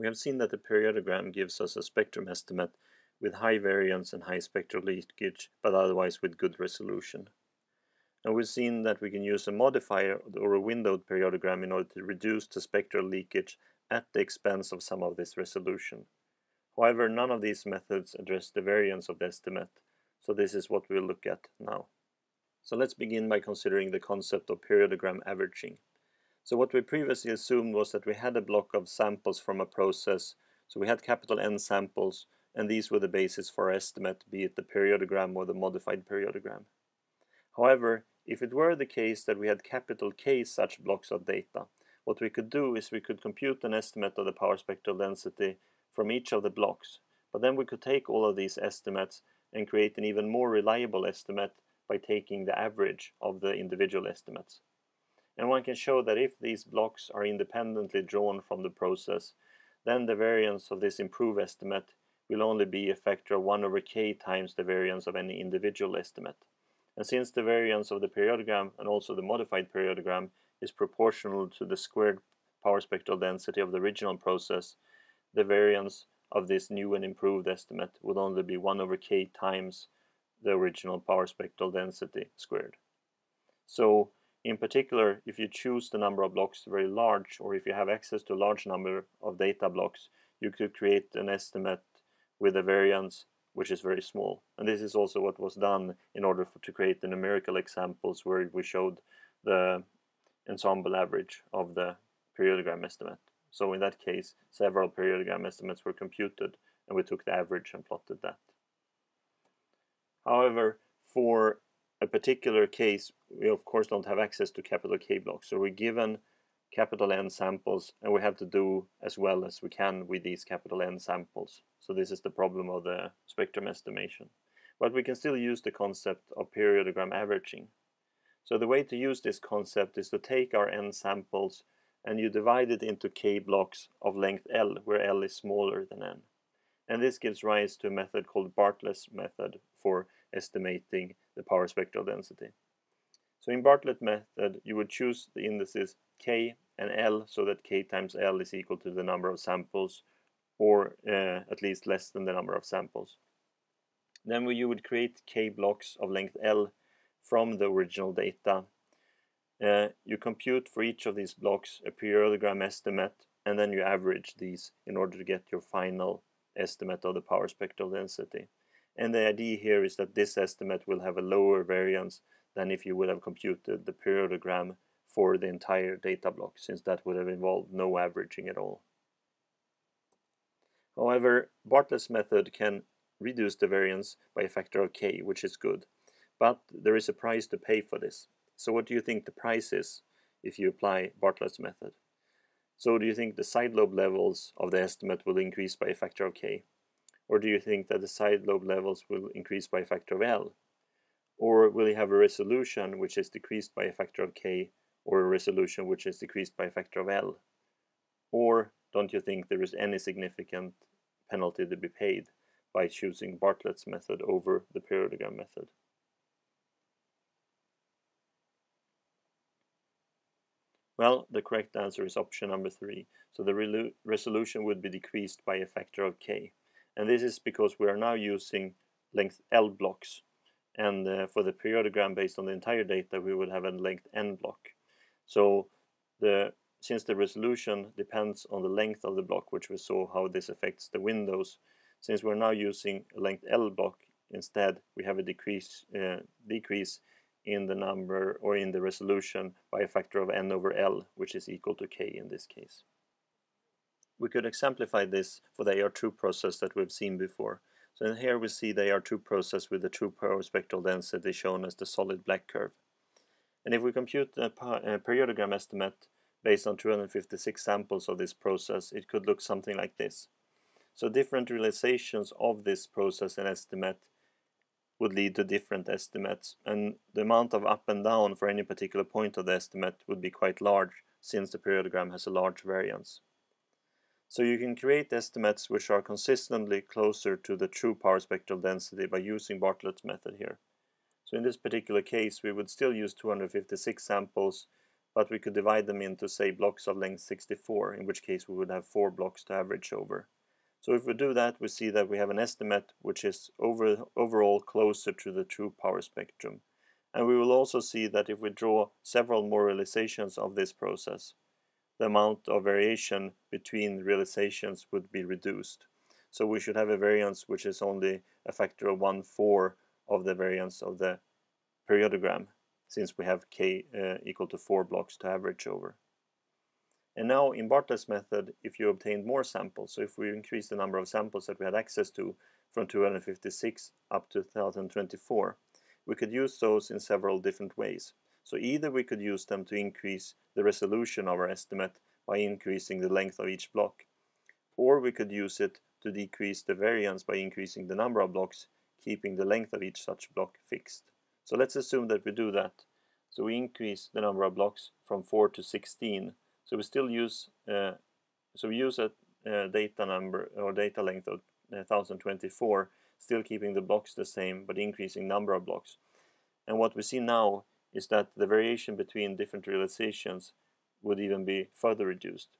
We have seen that the periodogram gives us a spectrum estimate with high variance and high spectral leakage, but otherwise with good resolution. And we've seen that we can use a modified or a windowed periodogram in order to reduce the spectral leakage at the expense of some of this resolution. However, none of these methods address the variance of the estimate, so this is what we'll look at now. So let's begin by considering the concept of periodogram averaging. So what we previously assumed was that we had a block of samples from a process, so we had capital N samples, and these were the basis for our estimate, be it the periodogram or the modified periodogram. However, if it were the case that we had capital K such blocks of data, what we could do is we could compute an estimate of the power spectral density from each of the blocks, but then we could take all of these estimates and create an even more reliable estimate by taking the average of the individual estimates. And one can show that if these blocks are independently drawn from the process, then the variance of this improved estimate will only be a factor of 1 over k times the variance of any individual estimate. And since the variance of the periodogram and also the modified periodogram is proportional to the squared power spectral density of the original process, the variance of this new and improved estimate would only be 1 over k times the original power spectral density squared. So in particular, if you choose the number of blocks very large or if you have access to a large number of data blocks, you could create an estimate with a variance which is very small. And this is also what was done in order for, to create the numerical examples where we showed the ensemble average of the periodogram estimate. So in that case, several periodogram estimates were computed and we took the average and plotted that. However, for a particular case, we of course don't have access to capital K blocks. So we're given capital N samples and we have to do as well as we can with these capital N samples. So this is the problem of the spectrum estimation. But we can still use the concept of periodogram averaging. So the way to use this concept is to take our N samples and you divide it into K blocks of length L, where L is smaller than N. And this gives rise to a method called Bartlett's method for estimating the power spectral density. So in Bartlett method, you would choose the indices K and L so that K times L is equal to the number of samples or uh, at least less than the number of samples. Then you would create K blocks of length L from the original data. Uh, you compute for each of these blocks a periodogram estimate and then you average these in order to get your final estimate of the power spectral density. And the idea here is that this estimate will have a lower variance than if you would have computed the periodogram for the entire data block, since that would have involved no averaging at all. However, Bartlett's method can reduce the variance by a factor of k, which is good. But there is a price to pay for this. So what do you think the price is if you apply Bartlett's method? So do you think the side lobe levels of the estimate will increase by a factor of k? Or do you think that the side lobe levels will increase by a factor of L? Or will you have a resolution which is decreased by a factor of k or a resolution which is decreased by a factor of L? Or don't you think there is any significant penalty to be paid by choosing Bartlett's method over the periodogram method? Well, the correct answer is option number three. So the resolution would be decreased by a factor of k. And this is because we are now using length L blocks. And uh, for the periodogram based on the entire data, we would have a length N block. So the since the resolution depends on the length of the block, which we saw how this affects the windows, since we're now using a length L block, instead we have a decrease, uh, decrease in the number or in the resolution by a factor of n over L, which is equal to k in this case. We could exemplify this for the AR2 process that we've seen before. So here we see the AR2 process with the true power spectral density shown as the solid black curve. And if we compute a periodogram estimate based on 256 samples of this process, it could look something like this. So different realizations of this process and estimate would lead to different estimates, and the amount of up and down for any particular point of the estimate would be quite large, since the periodogram has a large variance. So you can create estimates which are consistently closer to the true power spectral density by using Bartlett's method here. So in this particular case we would still use 256 samples but we could divide them into say blocks of length 64, in which case we would have four blocks to average over. So if we do that, we see that we have an estimate which is over, overall closer to the true power spectrum. And we will also see that if we draw several more realizations of this process, the amount of variation between realizations would be reduced. So we should have a variance which is only a factor of 1 4 of the variance of the periodogram, since we have k uh, equal to 4 blocks to average over. And now in Bartlett's method, if you obtained more samples, so if we increase the number of samples that we had access to from 256 up to 1024, we could use those in several different ways. So either we could use them to increase the resolution of our estimate by increasing the length of each block, or we could use it to decrease the variance by increasing the number of blocks, keeping the length of each such block fixed. So let's assume that we do that. So we increase the number of blocks from 4 to 16 so we still use uh, so we use a, data number or data length of 1024, uh, still keeping the blocks the same but increasing number of blocks. And what we see now is that the variation between different realizations would even be further reduced.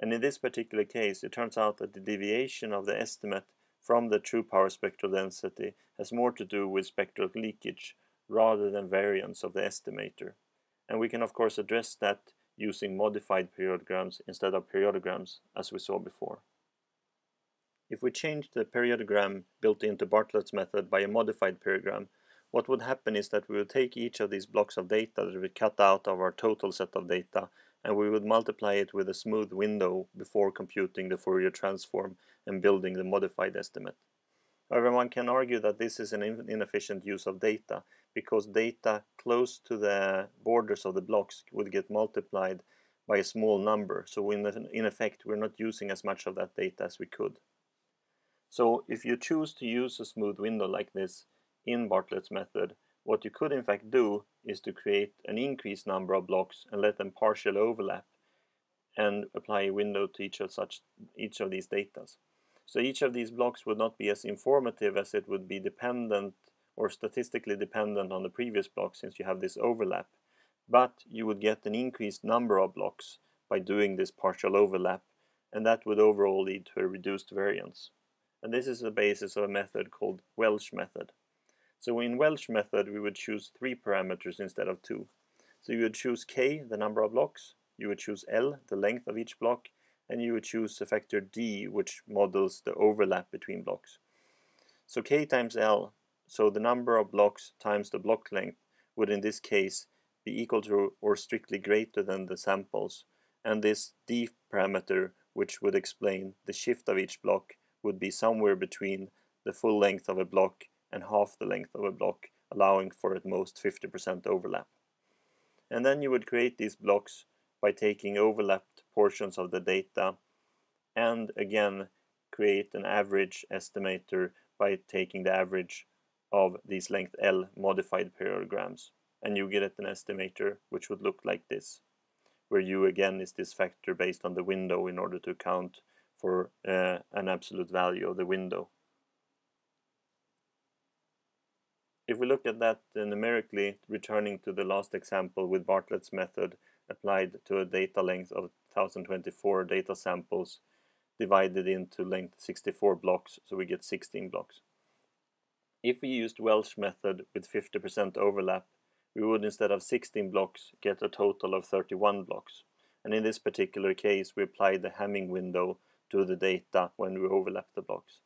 And in this particular case, it turns out that the deviation of the estimate from the true power spectral density has more to do with spectral leakage rather than variance of the estimator. And we can of course address that using modified periodograms instead of periodograms as we saw before. If we change the periodogram built into Bartlett's method by a modified periodogram, what would happen is that we would take each of these blocks of data that we cut out of our total set of data and we would multiply it with a smooth window before computing the Fourier transform and building the modified estimate. However, one can argue that this is an inefficient use of data because data close to the borders of the blocks would get multiplied by a small number. So in, in effect, we're not using as much of that data as we could. So if you choose to use a smooth window like this in Bartlett's method, what you could in fact do is to create an increased number of blocks and let them partially overlap and apply a window to each of such each of these data. So each of these blocks would not be as informative as it would be dependent or statistically dependent on the previous block since you have this overlap. But you would get an increased number of blocks by doing this partial overlap and that would overall lead to a reduced variance. And this is the basis of a method called Welch method. So in Welch method we would choose three parameters instead of two. So you would choose k, the number of blocks, you would choose L, the length of each block, and you would choose a factor d, which models the overlap between blocks. So k times L so the number of blocks times the block length would in this case be equal to or strictly greater than the samples, and this d parameter, which would explain the shift of each block, would be somewhere between the full length of a block and half the length of a block, allowing for at most 50% overlap. And then you would create these blocks by taking overlapped portions of the data and again create an average estimator by taking the average of these length L modified periodograms and you get an estimator which would look like this where u again is this factor based on the window in order to account for uh, an absolute value of the window. If we look at that numerically, returning to the last example with Bartlett's method applied to a data length of 1024 data samples divided into length 64 blocks, so we get 16 blocks. If we used Welch method with 50% overlap, we would instead of 16 blocks get a total of 31 blocks. And in this particular case, we applied the Hamming window to the data when we overlap the blocks.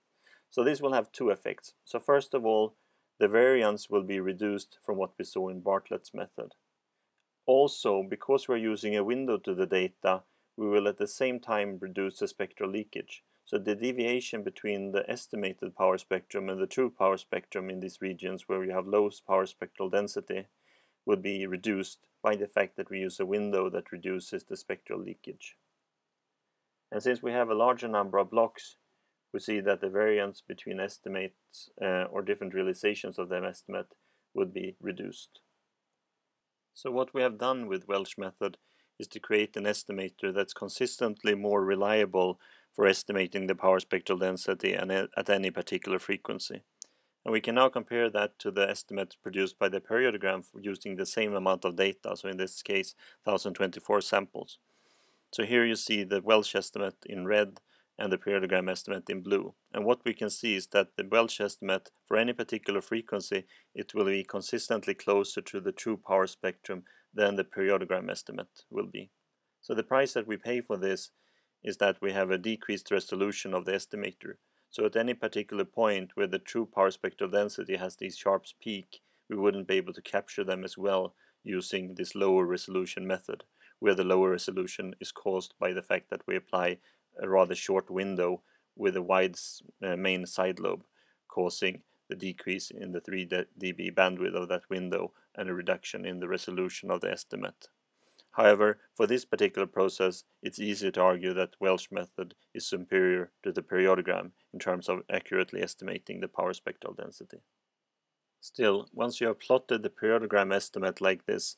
So this will have two effects. So first of all, the variance will be reduced from what we saw in Bartlett's method. Also, because we're using a window to the data, we will at the same time reduce the spectral leakage. So the deviation between the estimated power spectrum and the true power spectrum in these regions where we have low power spectral density would be reduced by the fact that we use a window that reduces the spectral leakage. And since we have a larger number of blocks, we see that the variance between estimates uh, or different realizations of the estimate would be reduced. So what we have done with Welch method is to create an estimator that's consistently more reliable for estimating the power spectral density at any particular frequency. And we can now compare that to the estimate produced by the periodogram using the same amount of data, so in this case 1024 samples. So here you see the Welch estimate in red and the periodogram estimate in blue. And what we can see is that the Welch estimate for any particular frequency, it will be consistently closer to the true power spectrum than the periodogram estimate will be. So the price that we pay for this is that we have a decreased resolution of the estimator. So at any particular point where the true power spectral density has these sharps peak, we wouldn't be able to capture them as well using this lower resolution method, where the lower resolution is caused by the fact that we apply a rather short window with a wide uh, main side lobe, causing the decrease in the 3 dB bandwidth of that window and a reduction in the resolution of the estimate. However, for this particular process, it's easy to argue that Welch method is superior to the periodogram in terms of accurately estimating the power spectral density. Still, once you have plotted the periodogram estimate like this,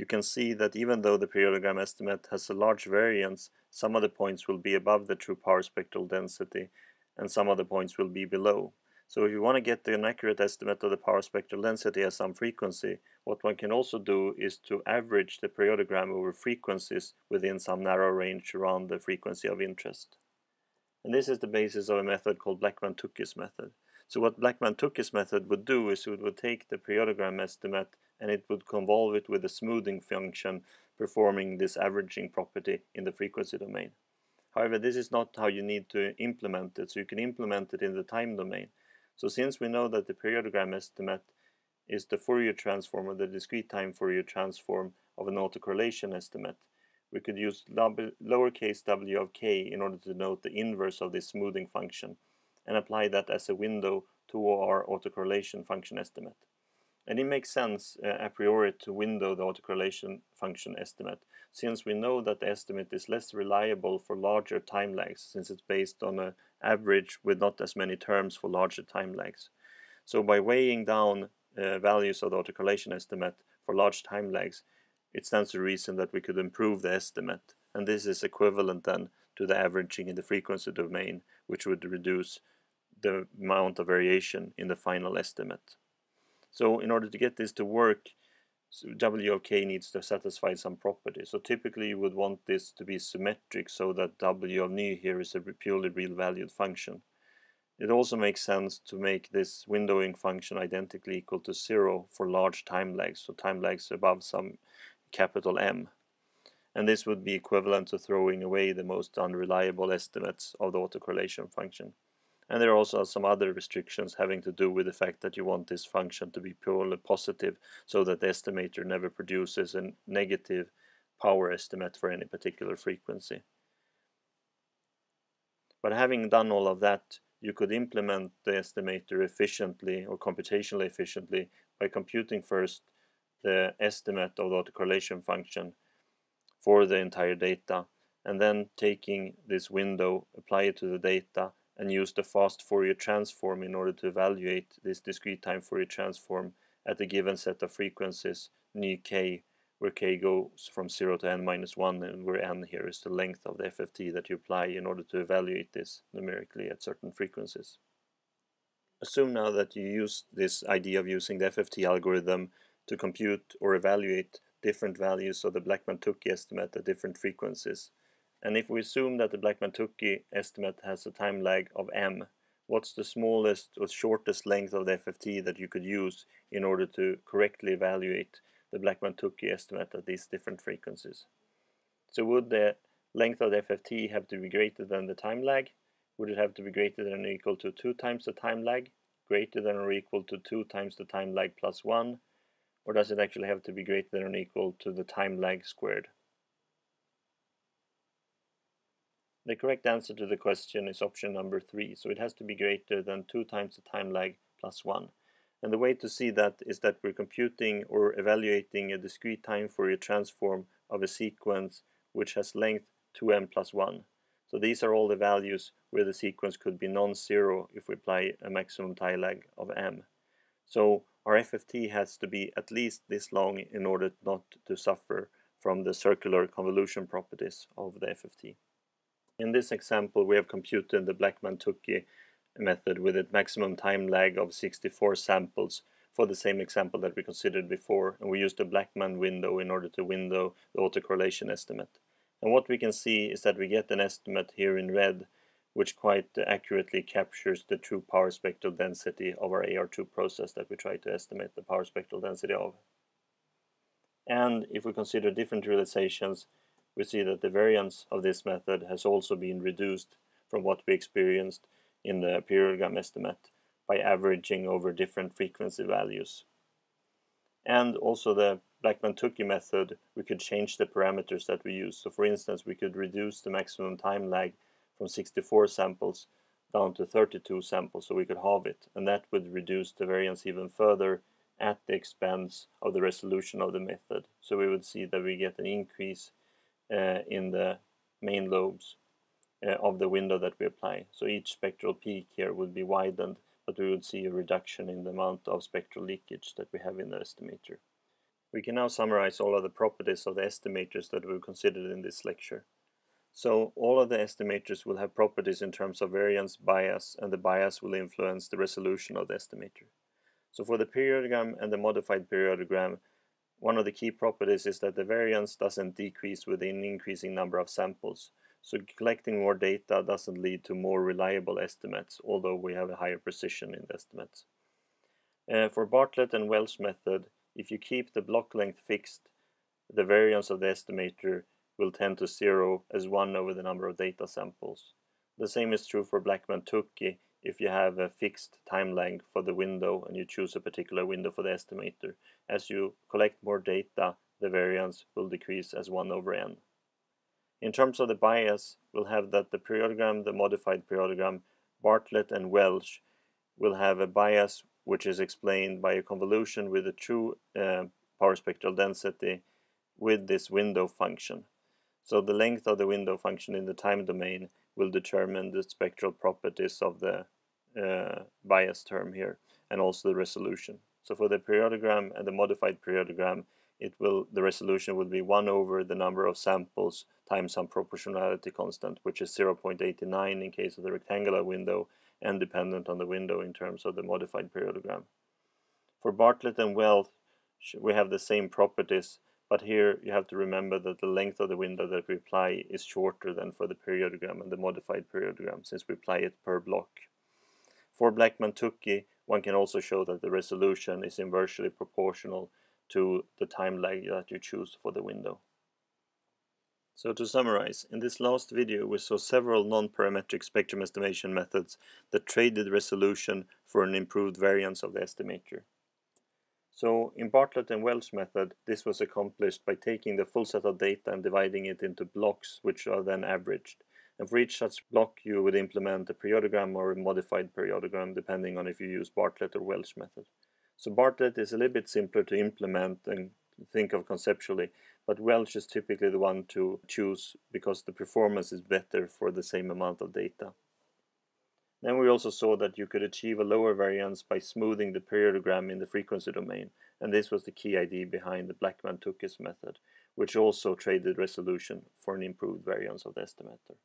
you can see that even though the periodogram estimate has a large variance, some of the points will be above the true power spectral density and some of the points will be below. So if you want to get an accurate estimate of the power spectral density at some frequency, what one can also do is to average the periodogram over frequencies within some narrow range around the frequency of interest. And this is the basis of a method called Blackman-Tukey's method. So what Blackman-Tukey's method would do is it would take the periodogram estimate and it would convolve it with a smoothing function performing this averaging property in the frequency domain. However, this is not how you need to implement it, so you can implement it in the time domain. So since we know that the periodogram estimate is the Fourier transform or the discrete time Fourier transform of an autocorrelation estimate, we could use lowercase w of k in order to note the inverse of this smoothing function and apply that as a window to our autocorrelation function estimate. And it makes sense uh, a priori to window the autocorrelation function estimate, since we know that the estimate is less reliable for larger time lags, since it's based on an average with not as many terms for larger time lags. So by weighing down uh, values of the autocorrelation estimate for large time lags, it stands to reason that we could improve the estimate. And this is equivalent then to the averaging in the frequency domain, which would reduce the amount of variation in the final estimate. So in order to get this to work, W of k needs to satisfy some property. So typically you would want this to be symmetric so that W of nu here is a purely real valued function. It also makes sense to make this windowing function identically equal to zero for large time lags, so time lags above some capital M. And this would be equivalent to throwing away the most unreliable estimates of the autocorrelation function. And there are also some other restrictions having to do with the fact that you want this function to be purely positive so that the estimator never produces a negative power estimate for any particular frequency. But having done all of that, you could implement the estimator efficiently or computationally efficiently by computing first the estimate of the autocorrelation function for the entire data and then taking this window, apply it to the data and use the fast Fourier transform in order to evaluate this discrete time Fourier transform at a given set of frequencies, nu k, where k goes from 0 to n minus 1 and where n here is the length of the FFT that you apply in order to evaluate this numerically at certain frequencies. Assume now that you use this idea of using the FFT algorithm to compute or evaluate different values of the Blackman-Tukey's estimate at different frequencies. And if we assume that the Blackman-Tukey's estimate has a time lag of m, what's the smallest or shortest length of the FFT that you could use in order to correctly evaluate the Blackman-Tukey's estimate at these different frequencies? So would the length of the FFT have to be greater than the time lag? Would it have to be greater than or equal to 2 times the time lag? Greater than or equal to 2 times the time lag plus 1? Or does it actually have to be greater than or equal to the time lag squared? The correct answer to the question is option number 3, so it has to be greater than 2 times the time lag plus 1. And the way to see that is that we're computing or evaluating a discrete time Fourier transform of a sequence which has length 2m plus 1. So these are all the values where the sequence could be non-zero if we apply a maximum time lag of m. So our FFT has to be at least this long in order not to suffer from the circular convolution properties of the FFT. In this example, we have computed the Blackman-Tukey's method with a maximum time lag of 64 samples for the same example that we considered before and we used the Blackman window in order to window the autocorrelation estimate. And what we can see is that we get an estimate here in red which quite accurately captures the true power spectral density of our AR2 process that we try to estimate the power spectral density of. And if we consider different realizations, we see that the variance of this method has also been reduced from what we experienced in the periodogram estimate by averaging over different frequency values. And also the Blackman-Tukey method, we could change the parameters that we use. So for instance, we could reduce the maximum time lag from 64 samples down to 32 samples, so we could halve it. And that would reduce the variance even further at the expense of the resolution of the method. So we would see that we get an increase in the main lobes uh, of the window that we apply. So each spectral peak here would be widened, but we would see a reduction in the amount of spectral leakage that we have in the estimator. We can now summarize all of the properties of the estimators that we've considered in this lecture. So all of the estimators will have properties in terms of variance bias and the bias will influence the resolution of the estimator. So for the periodogram and the modified periodogram, one of the key properties is that the variance doesn't decrease with an increasing number of samples. So collecting more data doesn't lead to more reliable estimates, although we have a higher precision in the estimates. Uh, for Bartlett and Welch method, if you keep the block length fixed, the variance of the estimator will tend to zero as 1 over the number of data samples. The same is true for Blackman-Tukey if you have a fixed time length for the window and you choose a particular window for the estimator. As you collect more data, the variance will decrease as 1 over n. In terms of the bias, we'll have that the periodogram, the modified periodogram, Bartlett and Welch will have a bias which is explained by a convolution with a true uh, power spectral density with this window function. So the length of the window function in the time domain will determine the spectral properties of the uh, bias term here and also the resolution. So for the periodogram and the modified periodogram, it will the resolution will be 1 over the number of samples times some proportionality constant, which is 0.89 in case of the rectangular window and dependent on the window in terms of the modified periodogram. For Bartlett and Welch, we have the same properties, but here you have to remember that the length of the window that we apply is shorter than for the periodogram and the modified periodogram, since we apply it per block. For Blackman-Tukey, one can also show that the resolution is inversely proportional to the time lag that you choose for the window. So to summarize, in this last video we saw several non-parametric spectrum estimation methods that traded resolution for an improved variance of the estimator. So in Bartlett and Welch method, this was accomplished by taking the full set of data and dividing it into blocks which are then averaged. And for each such block you would implement a periodogram or a modified periodogram depending on if you use Bartlett or Welch method. So Bartlett is a little bit simpler to implement and think of conceptually, but Welch is typically the one to choose because the performance is better for the same amount of data. Then we also saw that you could achieve a lower variance by smoothing the periodogram in the frequency domain, and this was the key idea behind the Blackman-Tukey's method, which also traded resolution for an improved variance of the estimator.